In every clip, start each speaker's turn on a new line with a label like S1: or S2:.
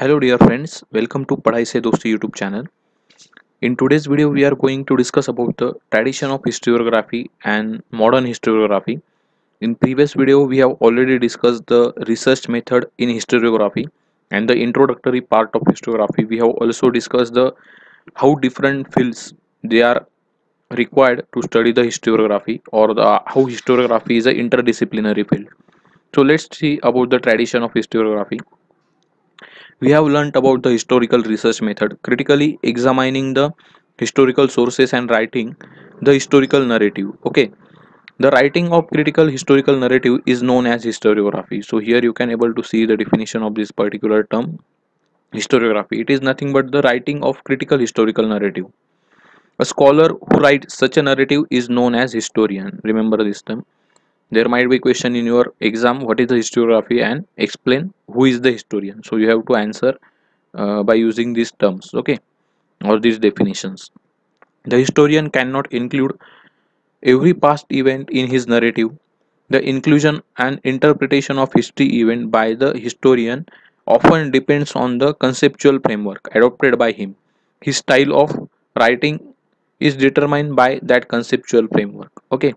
S1: Hello dear friends, welcome to Padhai Se Dosti YouTube channel. In today's video we are going to discuss about the tradition of historiography and modern historiography. In previous video we have already discussed the research method in historiography and the introductory part of historiography. We have also discussed the how different fields they are required to study the historiography or the uh, how historiography is an interdisciplinary field. So let's see about the tradition of historiography we have learnt about the historical research method critically examining the historical sources and writing the historical narrative okay? The writing of critical historical narrative is known as historiography. So here you can able to see the definition of this particular term historiography. It is nothing but the writing of critical historical narrative. A scholar who writes such a narrative is known as historian. Remember this term there might be a question in your exam what is the historiography and explain who is the historian. So you have to answer uh, by using these terms okay or these definitions. The historian cannot include every past event in his narrative. The inclusion and interpretation of history event by the historian often depends on the conceptual framework adopted by him. His style of writing is determined by that conceptual framework okay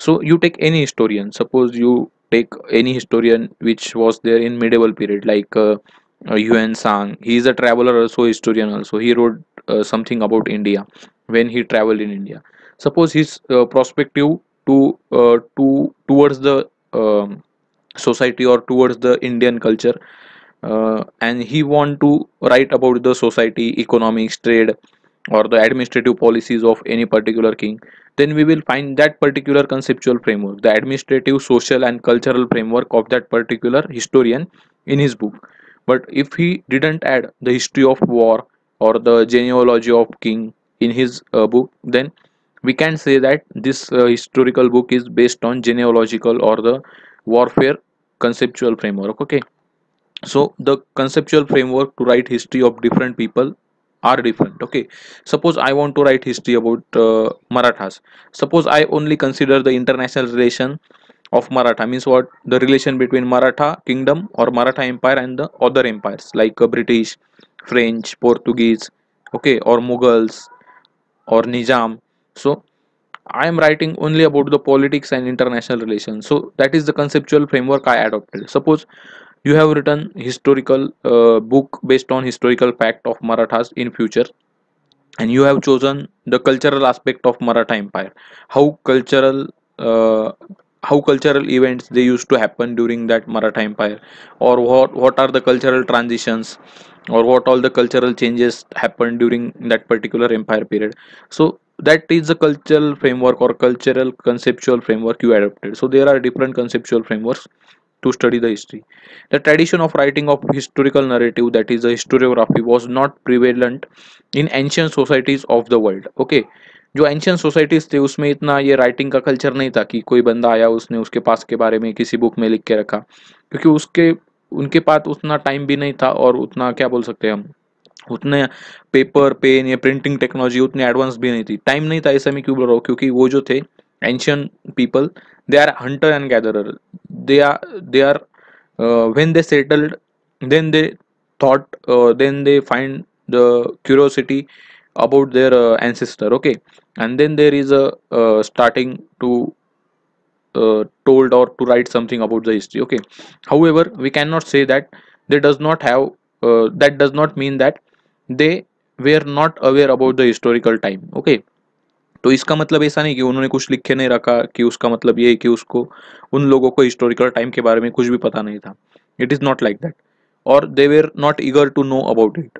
S1: so you take any historian. Suppose you take any historian which was there in medieval period like uh, uh, Yuan Sang he is a traveler also historian also. He wrote uh, something about India when he traveled in India. Suppose his uh, perspective to uh, to towards the um, society or towards the Indian culture uh, and he want to write about the society economics trade or the administrative policies of any particular king then we will find that particular conceptual framework the administrative social and cultural framework of that particular historian in his book. But if he didn't add the history of war or the genealogy of king in his uh, book then we can say that this uh, historical book is based on genealogical or the warfare conceptual framework okay? So the conceptual framework to write history of different people are different. Okay. Suppose i want to write history about uh, marathas. Suppose i only consider the international relation of maratha. Means what? The relation between maratha kingdom or maratha empire and the other empires like uh, british french portuguese okay or mughals or nizam. So i am writing only about the politics and international relations. So that is the conceptual framework i adopted. Suppose you have written historical uh, book based on historical fact of marathas in future and you have chosen the cultural aspect of maratha empire. How cultural uh, how cultural events they used to happen during that maratha empire? Or what what are the cultural transitions? Or what all the cultural changes happened during that particular empire period? So that is the cultural framework or cultural conceptual framework you adopted. So there are different conceptual frameworks to study the history. The tradition of writing of historical narrative, that is, the historiography, was not prevalent in ancient societies of the world. Okay? जो ancient societies थे, उसमें इतना ये writing का culture नहीं था कि कोई बंदा आया, उसने उसके पास के बारे में किसी बुक में लिख के रखा। क्योंकि उसके, उनके पास उतना टाइम भी नहीं था और उतना, क्या बोल सकते हैं हम? उतने पेपर पेन या प्रिंटिंग टेक्नोलॉजी उतनी एडवांस भी नहीं थी। टाइम नहीं था ऐसा मैं क्यों बोल रहा हूँ? क्योंकि वो जो थे ancient people they are hunter and gatherer. They are they are uh, when they settled then they thought uh, then they find the curiosity about their uh, ancestor okay? And then there is a uh, starting to uh, told or to write something about the history okay? However we cannot say that they does not have uh, that does not mean that they were not aware about the historical time okay तो इसका मतलब ऐसा नहीं कि उन्होंने कुछ लिख नहीं रखा, कि उसका मतलब ये कि उसको, उन लोगों को हिस्टोरिकल टाइम के बारे में कुछ भी पता नहीं था। It is not like that और they were not eager to know about it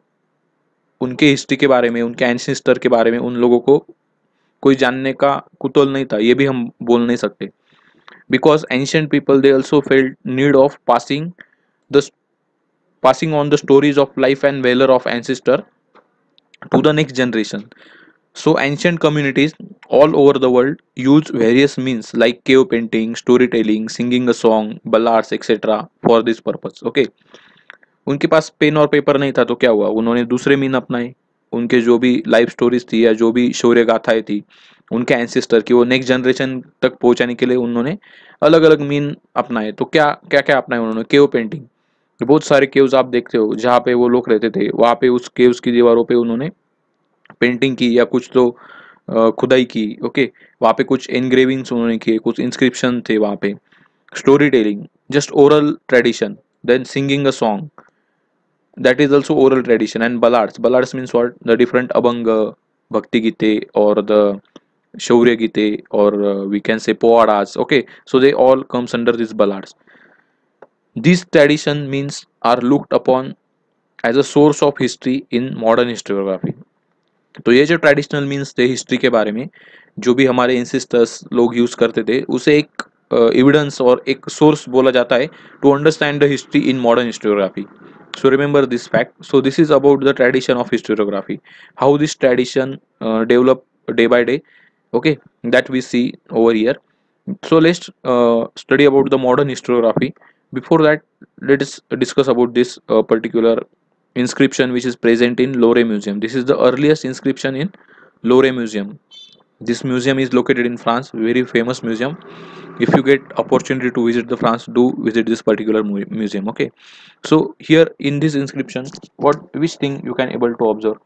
S1: उनके हिस्ट्री के बारे में, उनके एंसिस्टर के बारे में उन लोगों को कोई जानने का कुतूल नहीं था। ये भी हम बोल नहीं सकते। Because ancient people they also felt need of passing the passing on the stories of life and valour of ancestor to the next generation So ancient communities all over the world use various means like cave painting, storytelling, singing a song, ballads, etc. for this purpose. Okay. उनके पास pen और paper नहीं था तो क्या हुआ उन्होंने दूसरे मीन अपनाए उनके जो भी लाइफ स्टोरीज थी या जो भी शौर्य गाथाएँ थी उनके एंसिस्टर की वो नेक्स्ट जनरेशन तक पहुँचाने के लिए उन्होंने अलग अलग मीन अपनाए तो क्या क्या क्या अपनाए उन्होंने केव पेंटिंग बहुत सारे केव्स आप देखते हो जहाँ पे वो लोग रहते थे वहाँ पे उस केव्स की दीवारों पे उन्होंने पेंटिंग की या कुछ तो खुदाई की, ओके? वहाँ पे कुछ एनग्रेविंग्स उन्होंने किए, कुछ इंस्क्रिप्शन थे वहाँ पे। Story telling just oral tradition then singing a song that is also oral tradition and ballads ballads means what the different abhang भक्ति गीते और द शौर्य गीते और we can say पोआडास okay so they all comes under this ballads this tradition means are looked upon as a source of history in modern historiography तो ये जो traditional means थे history के बारे में, जो भी हमारे इंसिस्टर्स लोग यूज़ करते थे, उसे एक एविडेंस और एक सोर्स बोला जाता है to understand the history in modern historiography so remember this fact so this is about the tradition of historiography how this tradition develop day by day okay that we see over year so let study about the modern historiography before that let is discuss about this particular inscription which is present in Louvre museum. This is the earliest inscription in Louvre museum. This museum is located in france very famous museum. If you get opportunity to visit the france do visit this particular museum okay? So here in this inscription what which thing you can able to observe?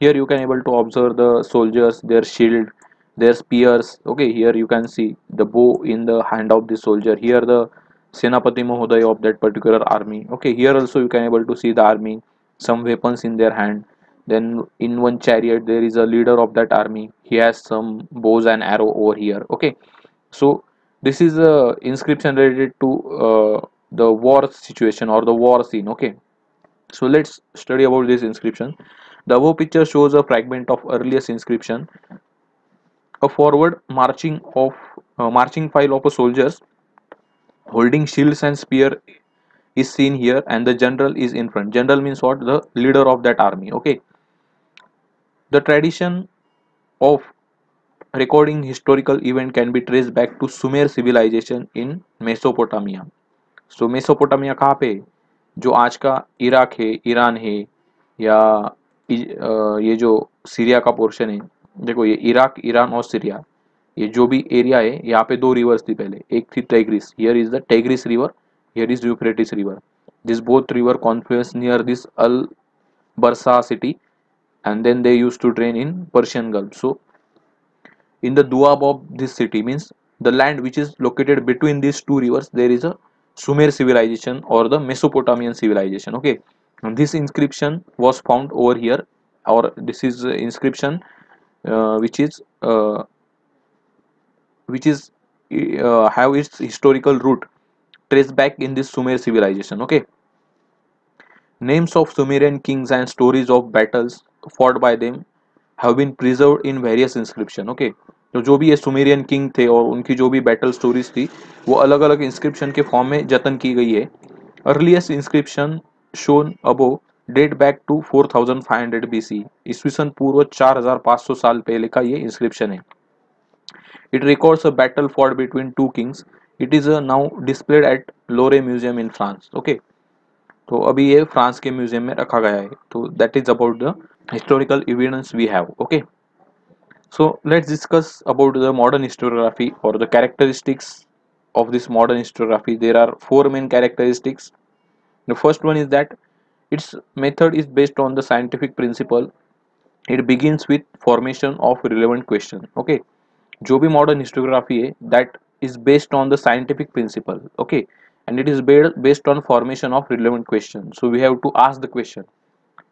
S1: Here you can able to observe the soldiers their shield their spears okay? Here you can see the bow in the hand of the soldier. Here the senapati mahoday of that particular army okay? Here also you can able to see the army some weapons in their hand. Then in one chariot there is a leader of that army. He has some bows and arrow over here. Okay. So this is a inscription related to uh, the war situation or the war scene. Okay. So let's study about this inscription. The above picture shows a fragment of earliest inscription. A forward marching of uh, marching file of soldiers holding shields and spear is seen here and the general is in front general means what the leader of that army okay the tradition of recording historical event can be traced back to Sumer civilization in Mesopotamia. So Mesopotamia कहाँ पे जो आज का Iraq है Iran है या ये जो सीरिया का पोर्शन है देखो ये इराक ईरान और सीरिया ये जो भी एरिया है यहाँ पे दो रिवर्स थी पहले एक थी Tigris here is the Tigris river Here is Euphrates river. This both river confluence near this Al Basra city and then they used to drain in Persian Gulf. So in the Doab of this city means the land which is located between these two rivers there is a Sumer civilization or the Mesopotamian civilization. Okay. And this inscription was found over here or this is inscription uh, which is uh, which is uh, have its historical root trace back in this sumer civilization, okay? Names of sumerian kings and stories of battles fought by them have been preserved in various inscription, okay? तो जो भी ये Sumerian king थे और उनकी जो भी battle stories थी, वो अलग अलग इंस्क्रिप्शन के फॉर्म में जतन की गई है। Earliest inscription shown above date back to 4500 thousand five hundred B C ईस्वीसन पूर्व चार हज़ार पाँच सौ साल पहले का ये इंस्क्रिप्शन है। It records a battle fought between two kings it is now displayed at Louvre museum in France okay तो अभी ये फ्रांस के म्यूज़ियम में रखा गया है। तो that is about the historical evidence we have okay so let's discuss about the modern historiography और the characteristics of this modern historiography there are four main characteristics the first one is that its method is based on the scientific principle it begin with formation of relevant question okay जो भी modern historiography है that is based on the scientific principle okay? And it is based on formation of relevant question. So we have to ask the question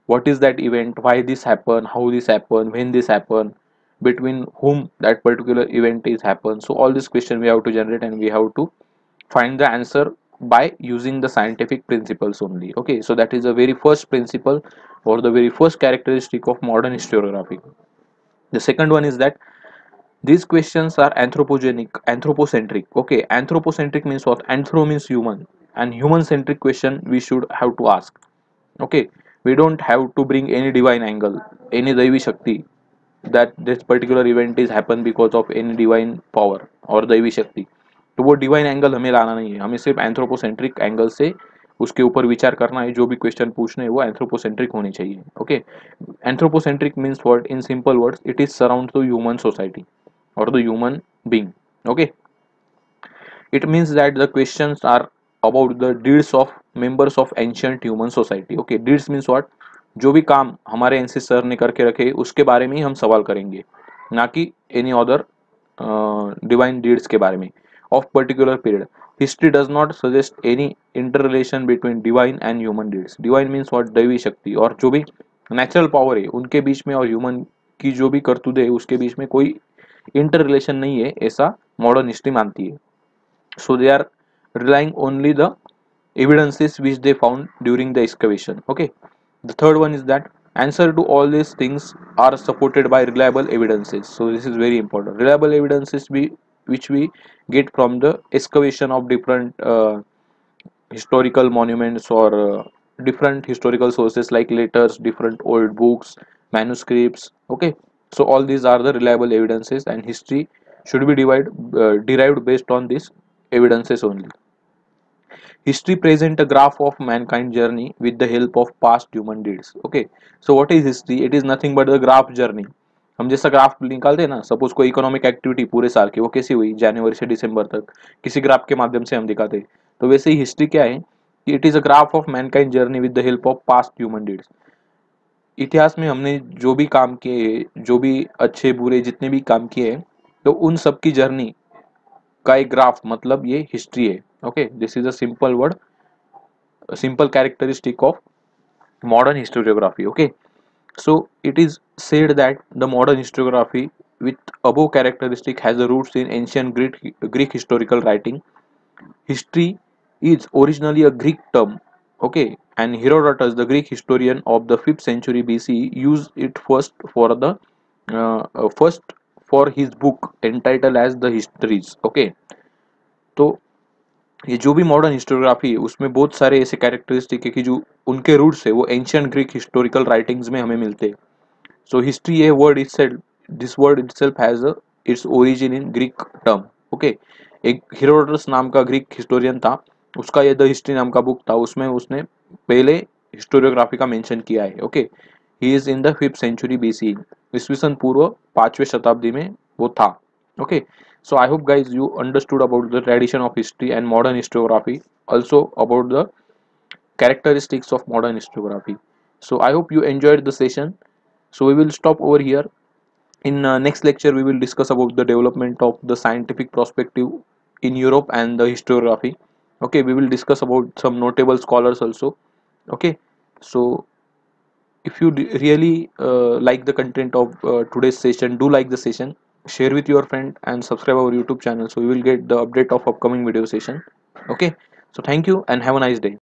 S1: what is that event? Why this happen? How this happen? When this happen? Between whom that particular event is happen? So all these questions we have to generate and we have to find the answer by using the scientific principles only okay? So that is the very first principle or the very first characteristic of modern historiography. The second one is that these questions are anthropogenic anthropocentric okay anthropocentric means what anthro means human and human centric question we should have to ask okay we don't have to bring any divine angle any daivi shakti that this particular event is happen because of any divine power or दैवी शक्ति तो वो divine angle हमें लाना नहीं है हमें सिर्फ एंथ्रोपोसेंट्रिक एंगल से उसके ऊपर विचार करना है जो भी क्वेश्चन पूछने हैं वो एंथ्रोपोसेंट्रिक होनी चाहिए okay anthropocentric means word in simple words it is surround the human society और the human being okay it means that the questions are about the deeds of members of ancient human society okay deeds means what जो भी काम हमारे ancestor ने करके रखे, उसके बारे में ही हम सवाल करेंगे, ना कि एनी अदर डिवाइन डीड्स के बारे में। Of particular period history does not suggest any inter relation between divine and human deeds divine means what दैवी शक्ति और जो भी नेचुरल पावर है, उनके बीच में और ह्यूमन की जो भी करतूत है, उसके बीच में कोई इंटर रिलेशन नहीं है ऐसा मॉडर्न हिस्ट्री मानती है so they are relying only the evidences which they found during the excavation okay the third one is that answer to all these things are supported by reliable evidences so this is very important reliable evidences we which we get from the excavation of different uh, historical monuments or uh, different historical sources like letters different old books manuscripts okay So all these are the reliable evidences and history should be divided uh, derived based on these evidences only history present a graph of mankind journey with the help of past human deeds okay so what is history it is nothing but the graph journey हम जैसा graph निकालते हैं ना suppose कोई economic activity पूरे साल की वो कैसी हुई जनवरी से दिसंबर तक किसी ग्राफ के माध्यम से हम दिखाते तो वैसे ही हिस्ट्री क्या है कि it is a graph of mankind journey with the help of past human deeds इतिहास में हमने जो भी काम किए, जो भी अच्छे, बुरे, जितने भी काम किए तो उन सब की जर्नी का एक ग्राफ मतलब ये हिस्ट्री है, okay? This is a word simple characteristic of modern historiography okay? So it is said that the modern historiography with above characteristic has roots in ancient Greek Greek historical writing history is originally a Greek term okay and herodotus the greek historian of the 5th century bce used it first for the uh, uh, first for his book entitled as the histories okay? तो ये जो भी modern historiography है उसमें बहुत सारे ऐसे characteristic है कि जो उनके रूट्स है वो एंशियंट ग्रीक हिस्टोरिकल राइटिंग्स में हमें मिलते हैं। सो हिस्ट्री है word it this word itself has its origin in Greek term okay एक हीरोडस नाम का ग्रीक हिस्टोरियन था उसका यह द हिस्ट्री नाम का बुक था, उसमें उसने पहले हिस्टोरियोग्राफी का मेंशन किया है okay he is in the fifth century B C ईस्वीसन पूर्व पांचवे शताब्दी में वो था okay so I hope guys you understood about the tradition of history and modern historiography also about the characteristics of modern historiography so I hope you enjoyed the session so we will stop over here in next lecture we will discuss about the development of the scientific prospective in Europe and the historiography okay we will discuss about some notable scholars also. Okay so if you really uh, like the content of uh, today's session do like the session share with your friend and subscribe our youtube channel so you will get the update of upcoming video session. Okay so thank you and have a nice day